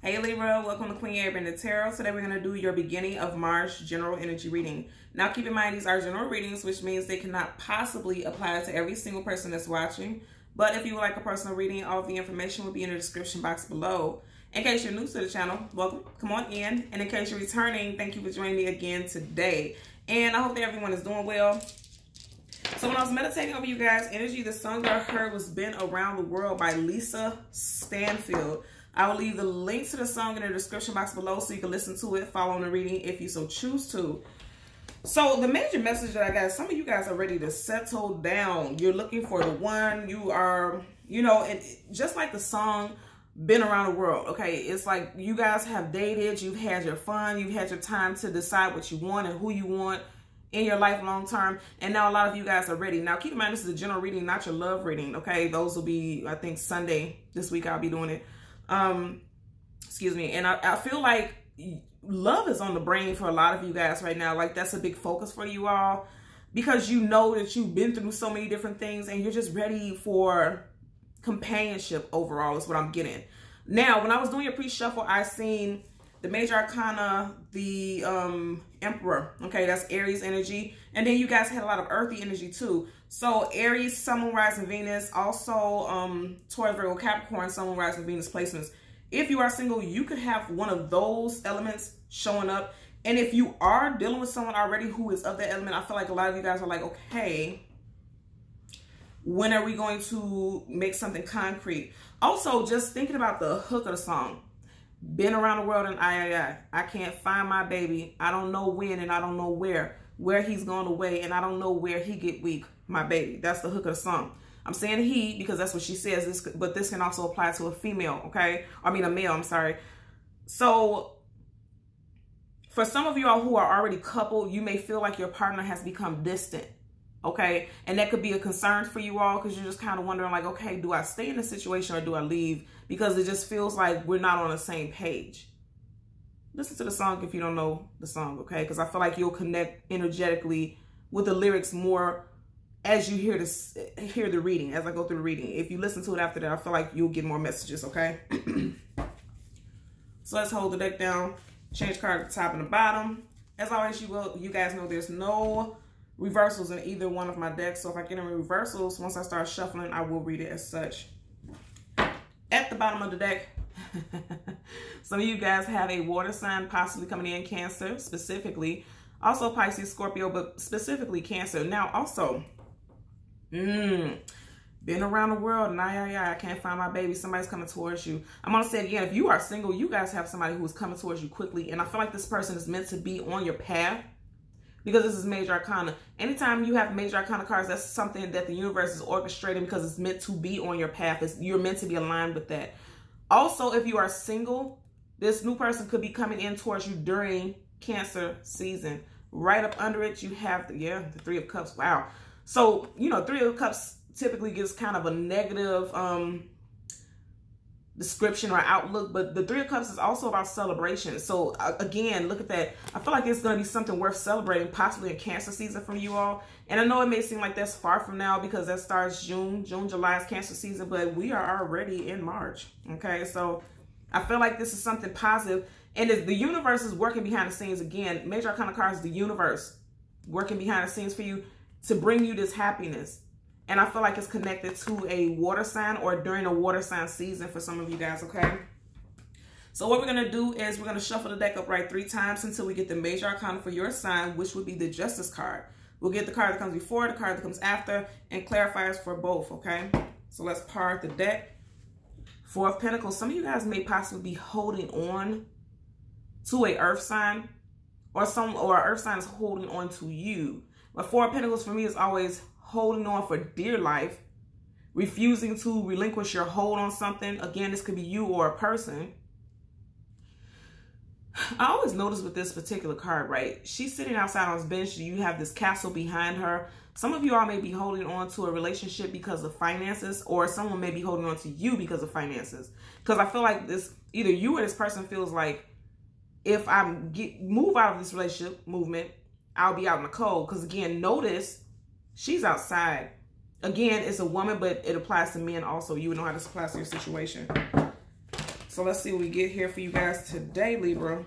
Hey Libra, welcome to Queen Air Bender Tarot. Today we're going to do your beginning of March general energy reading. Now keep in mind these are general readings, which means they cannot possibly apply to every single person that's watching. But if you would like a personal reading, all the information will be in the description box below. In case you're new to the channel, welcome, come on in. And in case you're returning, thank you for joining me again today. And I hope that everyone is doing well. So when I was meditating over you guys, energy, the song that I heard was Been Around the World by Lisa Stansfield. I will leave the link to the song in the description box below so you can listen to it, follow the reading if you so choose to. So the major message that I got, some of you guys are ready to settle down. You're looking for the one. You are, you know, and just like the song, been around the world. Okay, it's like you guys have dated, you've had your fun, you've had your time to decide what you want and who you want in your life long term. And now a lot of you guys are ready. Now keep in mind this is a general reading, not your love reading. Okay, those will be I think Sunday this week. I'll be doing it. Um, excuse me. And I, I feel like love is on the brain for a lot of you guys right now. Like that's a big focus for you all because you know that you've been through so many different things and you're just ready for companionship overall is what I'm getting. Now, when I was doing your pre-shuffle, I seen the major arcana, the um, emperor. Okay, that's Aries energy. And then you guys had a lot of earthy energy too. So Aries, Sun, Moon, Rising, Venus. Also um, Taurus, Virgo, Capricorn, Sun, Moon, Rising, Venus placements. If you are single, you could have one of those elements showing up. And if you are dealing with someone already who is of that element, I feel like a lot of you guys are like, okay, when are we going to make something concrete? Also, just thinking about the hook of the song. Been around the world and I, I, I, can't find my baby. I don't know when and I don't know where, where he's gone away and I don't know where he get weak, my baby. That's the hook of the song. I'm saying he because that's what she says, this, but this can also apply to a female, okay? I mean a male, I'm sorry. So for some of y'all who are already coupled, you may feel like your partner has become distant, okay? And that could be a concern for you all because you're just kind of wondering like, okay, do I stay in the situation or do I leave? Because it just feels like we're not on the same page. Listen to the song if you don't know the song, okay? Because I feel like you'll connect energetically with the lyrics more as you hear this hear the reading as I go through the reading. If you listen to it after that, I feel like you'll get more messages, okay? so let's hold the deck down. Change card top and the bottom. As always, you will you guys know there's no reversals in either one of my decks. So if I get any reversals, once I start shuffling, I will read it as such. At the bottom of the deck, some of you guys have a water sign possibly coming in, Cancer specifically. Also Pisces, Scorpio, but specifically Cancer. Now also, Mmm. Been around the world, and I, I, I can't find my baby. Somebody's coming towards you. I'm going to say again. If you are single, you guys have somebody who is coming towards you quickly. And I feel like this person is meant to be on your path because this is major arcana. Anytime you have major arcana cards, that's something that the universe is orchestrating because it's meant to be on your path. It's, you're meant to be aligned with that. Also, if you are single, this new person could be coming in towards you during Cancer season. Right up under it, you have, the, yeah, the Three of Cups. Wow. So, you know, Three of Cups typically gives kind of a negative um, description or outlook, but the Three of Cups is also about celebration. So, uh, again, look at that. I feel like it's going to be something worth celebrating, possibly in Cancer season for you all. And I know it may seem like that's far from now because that starts June. June, July is Cancer season, but we are already in March. Okay, so I feel like this is something positive. And if the universe is working behind the scenes again. Major Arcana cards, the universe working behind the scenes for you to bring you this happiness. And I feel like it's connected to a water sign or during a water sign season for some of you guys, okay? So what we're going to do is we're going to shuffle the deck upright three times until we get the major arcana for your sign, which would be the justice card. We'll get the card that comes before, the card that comes after, and clarifiers for both, okay? So let's part the deck. Four of Pentacles. Some of you guys may possibly be holding on to a earth sign or some or earth sign is holding on to you. But Four of Pentacles for me is always holding on for dear life, refusing to relinquish your hold on something. Again, this could be you or a person. I always notice with this particular card, right? She's sitting outside on this bench. You have this castle behind her. Some of you all may be holding on to a relationship because of finances, or someone may be holding on to you because of finances. Because I feel like this, either you or this person feels like if I move out of this relationship movement, I'll be out in the cold. Because again, notice she's outside. Again, it's a woman, but it applies to men also. You would know how this applies to your situation. So let's see what we get here for you guys today, Libra.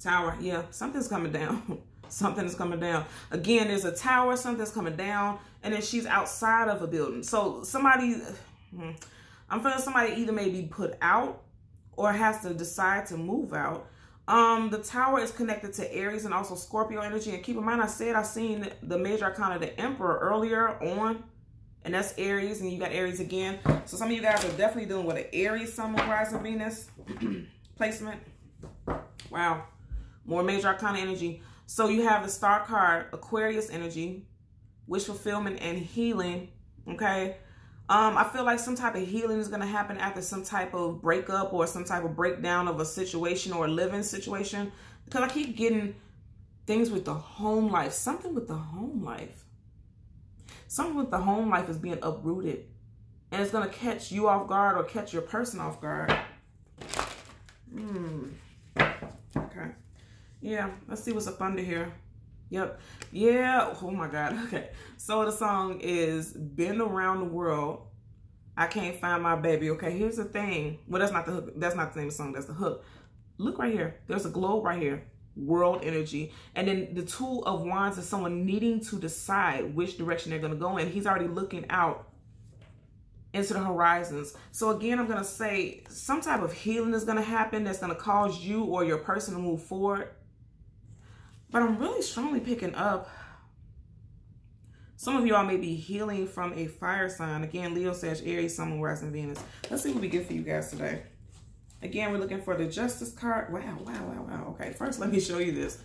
Tower, yeah, something's coming down. something is coming down. Again, there's a tower, something's coming down, and then she's outside of a building. So somebody, hmm, I'm feeling somebody either may be put out or has to decide to move out. Um, the tower is connected to Aries and also Scorpio energy. And keep in mind, I said I seen the major arcana, the Emperor, earlier on. And that's Aries, and you got Aries again. So some of you guys are definitely dealing with an Aries, Sun, Rising, Venus placement. Wow. More major arcana energy. So you have the star card, Aquarius energy, wish fulfillment and healing. Okay. Um, I feel like some type of healing is going to happen after some type of breakup or some type of breakdown of a situation or a living situation. Because I keep getting things with the home life. Something with the home life. Something with the home life is being uprooted. And it's going to catch you off guard or catch your person off guard. Hmm. Okay. Yeah, let's see what's up under here. Yep. Yeah. Oh my God. Okay. So the song is Been Around the World. I can't find my baby. Okay. Here's the thing. Well, that's not the hook. That's not the name of the song. That's the hook. Look right here. There's a globe right here. World energy. And then the Two of Wands is someone needing to decide which direction they're going to go in. He's already looking out into the horizons. So again, I'm going to say some type of healing is going to happen that's going to cause you or your person to move forward but I'm really strongly picking up some of y'all may be healing from a fire sign. Again, Leo, Sag, Aries, Sun, Rising, Venus. Let's see what we get for you guys today. Again, we're looking for the Justice card. Wow, wow, wow, wow. Okay, first let me show you this.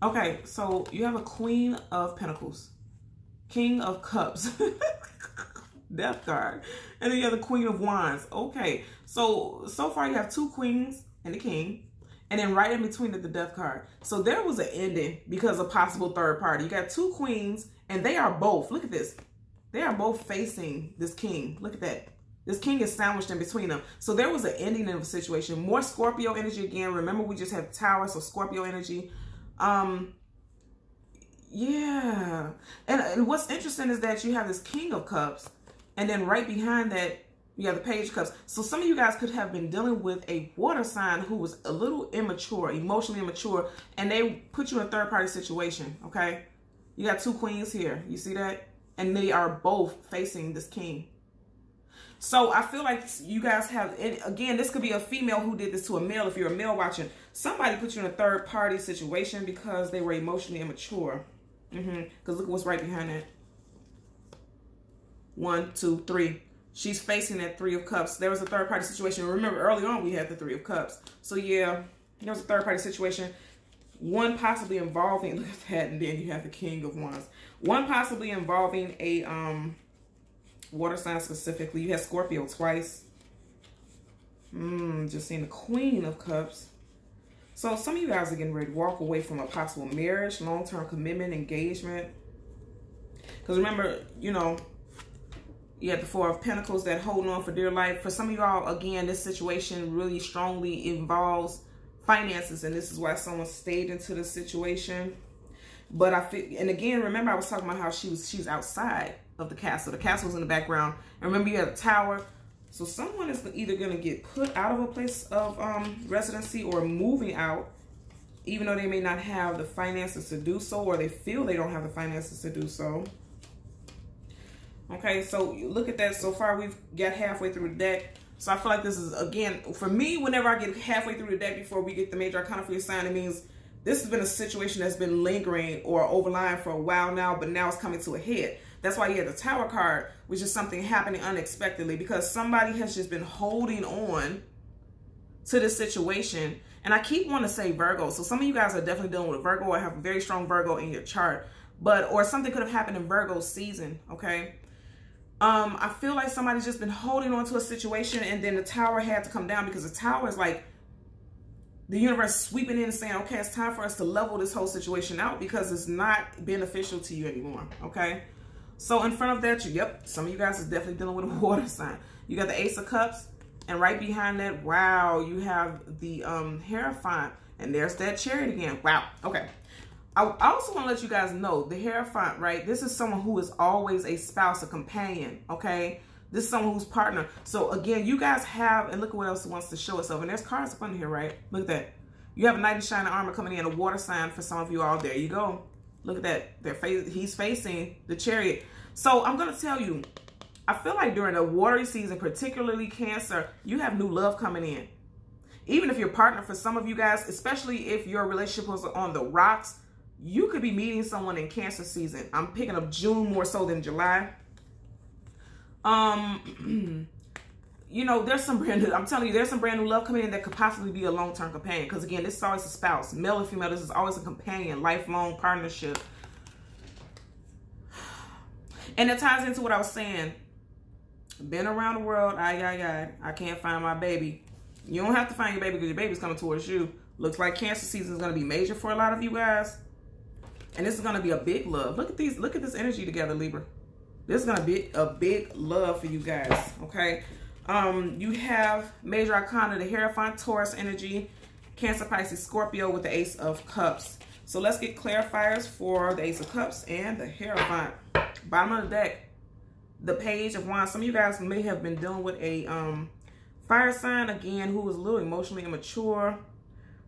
Okay, so you have a Queen of Pentacles. King of Cups. Death card. And then you have the Queen of Wands. Okay, so, so far you have two Queens and a King and then right in between it, the death card. So there was an ending because of possible third party. You got two queens, and they are both, look at this. They are both facing this king. Look at that. This king is sandwiched in between them. So there was an ending of a situation. More Scorpio energy again. Remember, we just have Tower, so Scorpio energy. Um, yeah. And, and what's interesting is that you have this King of Cups, and then right behind that, yeah, the page cups. So some of you guys could have been dealing with a water sign who was a little immature, emotionally immature, and they put you in a third party situation, okay? You got two queens here. You see that? And they are both facing this king. So I feel like you guys have, it again, this could be a female who did this to a male. If you're a male watching, somebody put you in a third party situation because they were emotionally immature. Because mm -hmm. look what's right behind that. One, two, three she's facing that three of cups. There was a third party situation. Remember early on we had the three of cups. So yeah, there was a third party situation. One possibly involving, look at that, and then you have the king of wands. One possibly involving a um water sign specifically. You had Scorpio twice. Hmm, just seeing the queen of cups. So some of you guys are getting ready to walk away from a possible marriage, long-term commitment, engagement. Because remember, you know, you have the Four of Pentacles that holding on for dear life. For some of y'all, again, this situation really strongly involves finances. And this is why someone stayed into the situation. But I feel, and again, remember I was talking about how she was she's outside of the castle. The castle was in the background. And remember you had a tower. So someone is either going to get put out of a place of um, residency or moving out, even though they may not have the finances to do so, or they feel they don't have the finances to do so. Okay, so look at that. So far, we've got halfway through the deck. So I feel like this is, again, for me, whenever I get halfway through the deck before we get the major arcana for your sign, it means this has been a situation that's been lingering or overlying for a while now, but now it's coming to a head. That's why you have the Tower card, which is something happening unexpectedly because somebody has just been holding on to this situation. And I keep wanting to say Virgo. So some of you guys are definitely dealing with Virgo or have a very strong Virgo in your chart. But, or something could have happened in Virgo season, okay? Um, I feel like somebody's just been holding on to a situation and then the tower had to come down because the tower is like the universe sweeping in and saying, okay, it's time for us to level this whole situation out because it's not beneficial to you anymore, okay? So in front of that, you, yep, some of you guys is definitely dealing with a water sign. You got the Ace of Cups, and right behind that, wow, you have the um, Hierophant, and there's that chariot again. Wow, okay. I also want to let you guys know the Hierophant, right? This is someone who is always a spouse, a companion, okay? This is someone who's partner. So again, you guys have, and look at what else wants to show itself. And there's cards up under here, right? Look at that. You have a knight in shining armor coming in, a water sign for some of you all. There you go. Look at that. Face, he's facing the chariot. So I'm going to tell you, I feel like during the watery season, particularly Cancer, you have new love coming in. Even if you're partner for some of you guys, especially if your relationship was on the rocks, you could be meeting someone in Cancer season. I'm picking up June more so than July. Um, you know, there's some brand new, I'm telling you, there's some brand new love coming in that could possibly be a long-term companion. Because again, this is always a spouse. Male or female, this is always a companion, lifelong partnership. And it ties into what I was saying. Been around the world, I, ay, ay. I can't find my baby. You don't have to find your baby because your baby's coming towards you. Looks like cancer season is going to be major for a lot of you guys. And this is going to be a big love. Look at these. Look at this energy together, Libra. This is going to be a big love for you guys, okay? Um, you have Major Arcana, the Hierophant, Taurus energy, Cancer, Pisces, Scorpio with the Ace of Cups. So let's get clarifiers for the Ace of Cups and the Hierophant. Bottom of the deck, the Page of Wands. Some of you guys may have been dealing with a um, fire sign, again, who was a little emotionally immature,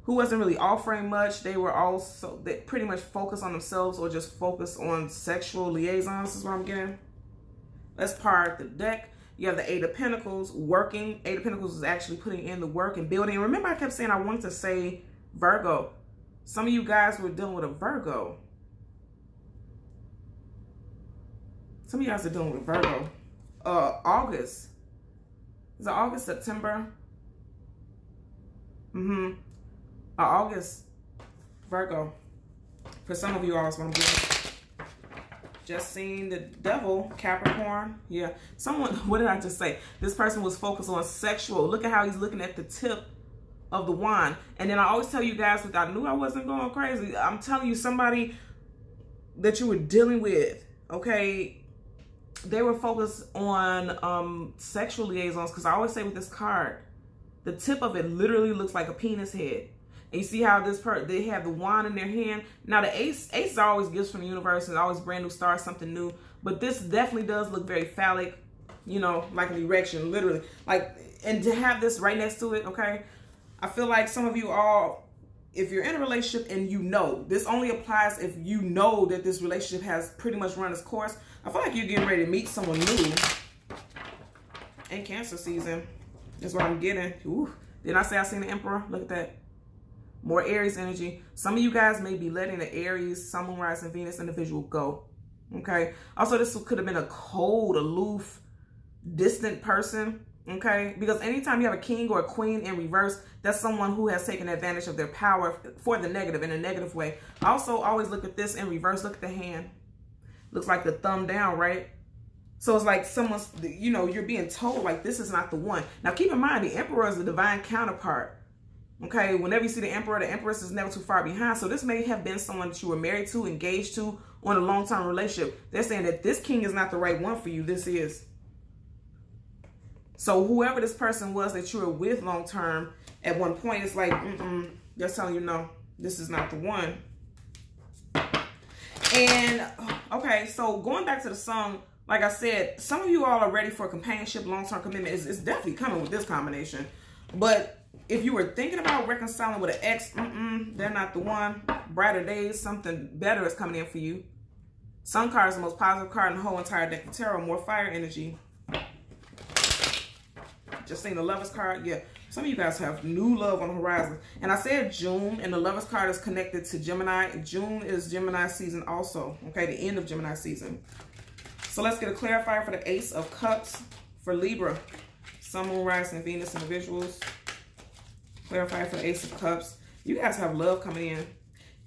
who wasn't really offering much. They were also they pretty much focused on themselves or just focused on sexual liaisons is what I'm getting. Let's part the deck. You have the Eight of Pentacles working. Eight of Pentacles is actually putting in the work and building. Remember, I kept saying I wanted to say Virgo. Some of you guys were dealing with a Virgo. Some of you guys are dealing with Virgo. Uh, August. Is it August, September? Mm-hmm. August, Virgo. For some of you all, is what I'm getting. Just seeing the devil, Capricorn. Yeah. Someone, what did I just say? This person was focused on sexual. Look at how he's looking at the tip of the wand. And then I always tell you guys, that I knew I wasn't going crazy. I'm telling you, somebody that you were dealing with, okay, they were focused on um, sexual liaisons. Because I always say with this card, the tip of it literally looks like a penis head. And you see how this part they have the wand in their hand. Now the ace, ace is always gifts from the universe and always brand new stars, something new. But this definitely does look very phallic, you know, like an erection, literally. Like, and to have this right next to it, okay? I feel like some of you all, if you're in a relationship and you know, this only applies if you know that this relationship has pretty much run its course. I feel like you're getting ready to meet someone new in Cancer season. That's what I'm getting. Ooh. Did I say I seen the Emperor? Look at that more Aries energy. Some of you guys may be letting the Aries, Sun, Moon, Rising, Venus individual go. Okay. Also, this could have been a cold, aloof, distant person. Okay. Because anytime you have a king or a queen in reverse, that's someone who has taken advantage of their power for the negative, in a negative way. Also, always look at this in reverse. Look at the hand. Looks like the thumb down, right? So it's like someone's, you know, you're being told like this is not the one. Now keep in mind, the emperor is the divine counterpart. Okay, whenever you see the emperor, the empress is never too far behind. So this may have been someone that you were married to, engaged to, on a long-term relationship. They're saying that this king is not the right one for you. This is. So whoever this person was that you were with long-term, at one point, it's like, mm-mm, they're telling you, no, this is not the one. And, okay, so going back to the song, like I said, some of you all are ready for companionship, long-term commitment. It's, it's definitely coming with this combination. But if you were thinking about reconciling with an ex, mm-mm, they're not the one. Brighter days, something better is coming in for you. Sun card is the most positive card in the whole entire deck of tarot. More fire energy. Just seeing the lover's card. Yeah, some of you guys have new love on the horizon. And I said June, and the lover's card is connected to Gemini. June is Gemini season also. Okay, the end of Gemini season. So let's get a clarifier for the Ace of Cups for Libra. Sun, Moon, Rising, Venus individuals. Clarify for the Ace of Cups. You guys have love coming in.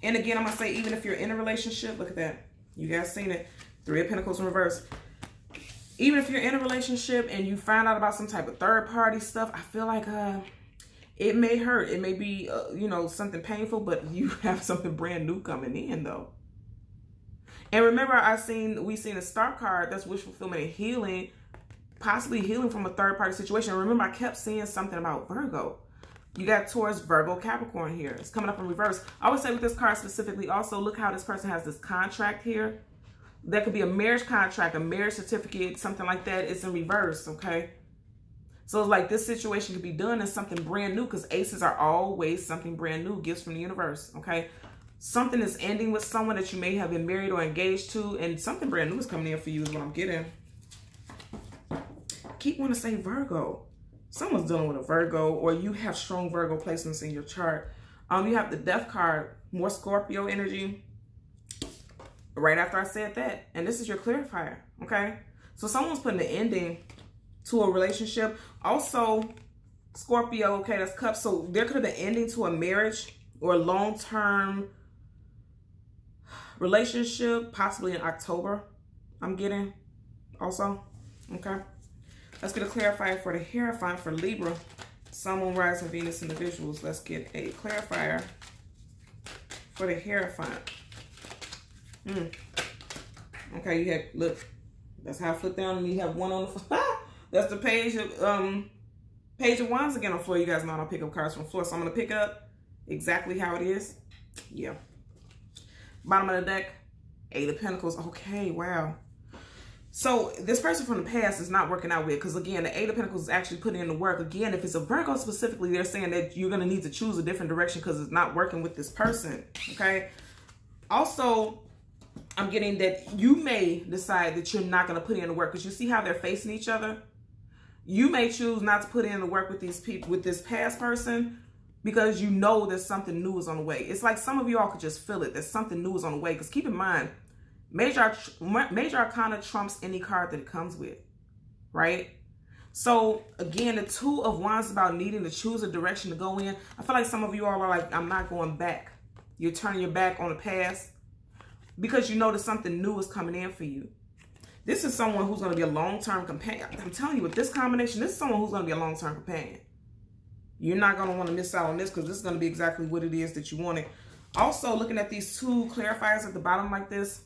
And again, I'm going to say, even if you're in a relationship, look at that. You guys seen it. Three of Pentacles in reverse. Even if you're in a relationship and you find out about some type of third party stuff, I feel like uh, it may hurt. It may be, uh, you know, something painful, but you have something brand new coming in though. And remember, I seen we seen a star card that's wish fulfillment and healing, possibly healing from a third party situation. Remember, I kept seeing something about Virgo. You got Taurus, Virgo, Capricorn here. It's coming up in reverse. I would say with this card specifically, also look how this person has this contract here. That could be a marriage contract, a marriage certificate, something like that. It's in reverse, okay? So it's like this situation could be done as something brand new because aces are always something brand new, gifts from the universe, okay? Something is ending with someone that you may have been married or engaged to, and something brand new is coming in for you is what I'm getting. Keep want to say Virgo. Someone's dealing with a Virgo, or you have strong Virgo placements in your chart. Um, you have the Death card, more Scorpio energy. Right after I said that, and this is your clarifier, okay? So someone's putting an ending to a relationship. Also, Scorpio, okay, that's cup. So there could have been ending to a marriage or a long-term relationship, possibly in October, I'm getting also, okay? Let's get a clarifier for the Hierophant for Libra. Sun, Moon, Rising, Venus individuals. Let's get a clarifier for the Hierophant. Hmm. Okay, you had, look, that's how I flip down and you have one on the floor. That's the page of, um, page of wands again on floor. You guys know I don't pick up cards from floor, so I'm going to pick up exactly how it is. Yeah. Bottom of the deck, Eight of Pentacles. Okay, wow. So this person from the past is not working out with because again, the Eight of Pentacles is actually putting in the work. Again, if it's a Virgo specifically, they're saying that you're going to need to choose a different direction because it's not working with this person. Okay. Also, I'm getting that you may decide that you're not going to put in the work because you see how they're facing each other. You may choose not to put in the work with these people, with this past person, because you know that something new is on the way. It's like some of y'all could just feel it that something new is on the way. Because keep in mind, major major arcana trumps any card that it comes with, right? So again, the two of wands about needing to choose a direction to go in. I feel like some of you all are like, I'm not going back. You're turning your back on the past because you know that something new is coming in for you. This is someone who's going to be a long-term companion. I'm telling you, with this combination, this is someone who's going to be a long-term companion. You're not going to want to miss out on this because this is going to be exactly what it is that you wanted. Also, looking at these two clarifiers at the bottom like this,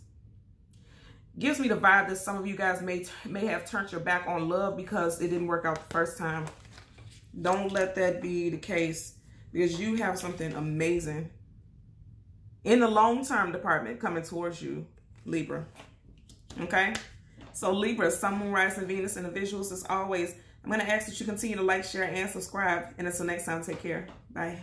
gives me the vibe that some of you guys may may have turned your back on love because it didn't work out the first time. Don't let that be the case because you have something amazing in the long-term department coming towards you, Libra. Okay? So Libra, Sun, Moon, Rising, Venus, and the visuals as always. I'm going to ask that you continue to like, share, and subscribe. And until next time, take care. Bye.